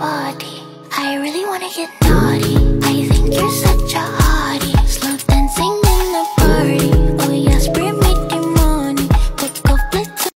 body. I really wanna get